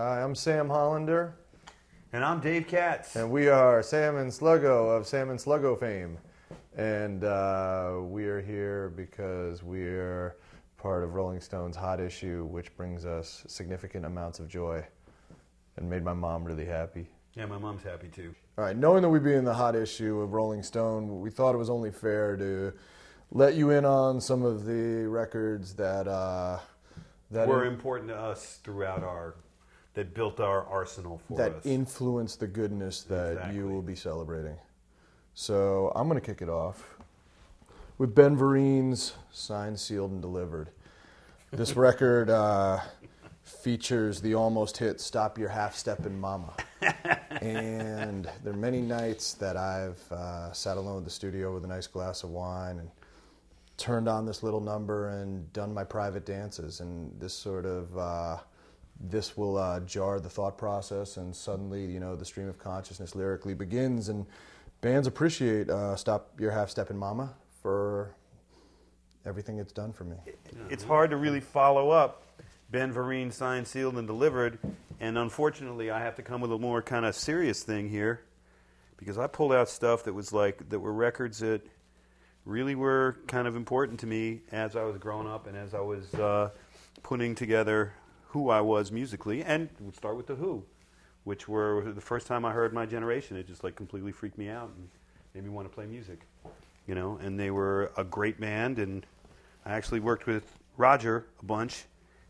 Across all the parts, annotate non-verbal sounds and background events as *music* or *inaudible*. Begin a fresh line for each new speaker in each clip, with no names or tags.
Hi, I'm Sam Hollander,
And I'm Dave Katz.
and we are Sam and Sluggo of Sam and Sluggo fame. And uh, we are here because we're part of Rolling Stone's Hot Issue, which brings us significant amounts of joy and made my mom really happy.
Yeah, my mom's happy too.
All right, knowing that we'd be in the hot issue of Rolling Stone, we thought it was only fair to let you in on some of the records that uh, that
Were important to us throughout our, that built our arsenal for
that
us.
influence the goodness that
Exactly.
you will be celebrating. So I'm going to kick it off with Ben Vereen's Signed, Sealed, and Delivered. This *laughs* record uh, features the almost hit Stop Your Half Steppin' Mama. and there are many nights that I've uh, sat alone in the studio with a nice glass of wine and turned on this little number and done my private dances. And this sort of uh, this will uh, jar the thought process, and suddenly, you know, the stream of consciousness lyrically begins. And bands appreciate uh, "Stop Your Half Steppin' Mama" for everything it's done for me.
it's hard to really follow up Ben Vereen signed, sealed, and delivered. And unfortunately, I have to come with a more kind of serious thing here because I pulled out stuff that was like, that were records that really were kind of important to me as I was growing up and as I was uh, putting together who I was musically. And we'll start with The Who, which were the first time I heard My Generation. It just like completely freaked me out and made me want to play music. You know, and they were a great band, and I actually worked with Roger a bunch,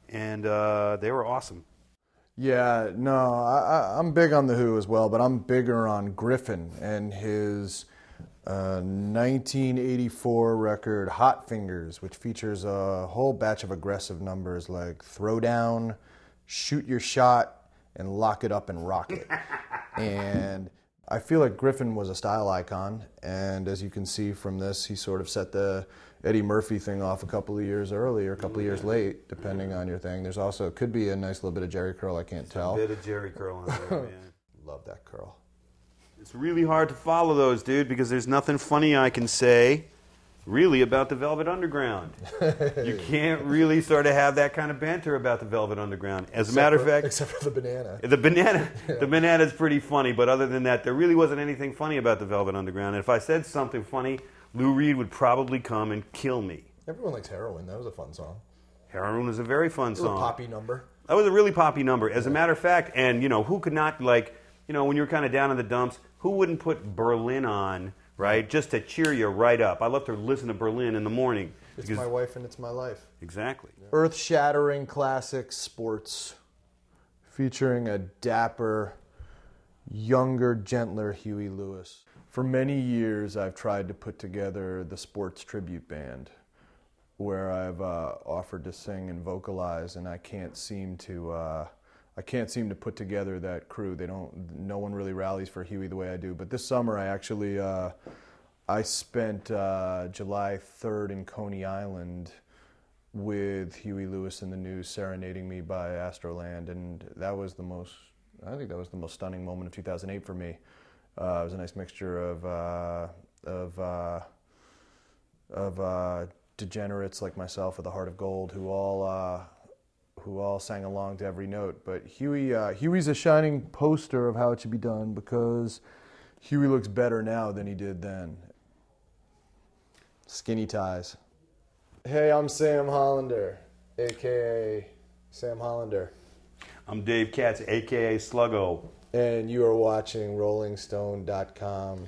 and uh, they were awesome.
Yeah, no, I, I, I'm big on the Who as well, but I'm bigger on Griffin and his uh, 1984 record Hot Fingers, which features a whole batch of aggressive numbers like Throw Down, Shoot Your Shot, and Lock It Up and Rock It. *laughs* and I feel like Griffin was a style icon, and as you can see from this, he sort of set the Eddie Murphy thing off a couple of years earlier, a couple of years late, depending on your thing. There's also could be a nice little bit of Jheri curl. I can't tell.
A Bit of Jheri Curl on there, *laughs* man.
Love that curl.
It's really hard to follow those, dude, because there's nothing funny I can say really about the Velvet Underground. *laughs* you can't really sort of have that kind of banter about the Velvet Underground. As a matter of fact,
except for the banana.
the banana, *laughs* the banana's pretty funny, but other than that, there really wasn't anything funny about the Velvet Underground. And if I said something funny, Lou Reed would probably come and kill me.
Everyone likes heroin. That was a fun song.
Heroin was a very fun
It was a
song.
poppy number.
That was a really poppy number. As a matter of fact, and you know, who could not like, you know, when you're kind of down in the dumps, who wouldn't put Berlin on, right, just to cheer you right up? I love to listen to Berlin in the morning.
It's
because-
my wife and it's my life.
exactly.
Earth shattering classic sports featuring a dapper, younger, gentler Huey Lewis. For many years, I've tried to put together the sports tribute band where I've uh, offered to sing and vocalize, and I can't seem to. Uh, I can't seem to put together that crew. They don't. No one really rallies for Huey the way I do. But this summer, I actually, uh, I spent uh, July 3rd in Coney Island with Huey Lewis and the News serenading me by Astroland, and that was the most. I think that was the most stunning moment of 2008 for me. Uh, it was a nice mixture of uh, of uh, of uh, degenerates like myself with a heart of gold who all who all sang along to every note. But Huey uh, Huey's a shining poster of how it should be done because Huey looks better now than he did then. Skinny ties. Hey, I'm Sam Hollander, aka Sam Hollander,
I'm Dave Katz, aka Sluggo.
and you are watching RollingStone.com.